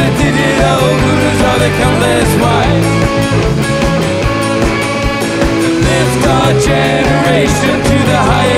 the digital gurus are the countless wise. Lift our generation to the highest.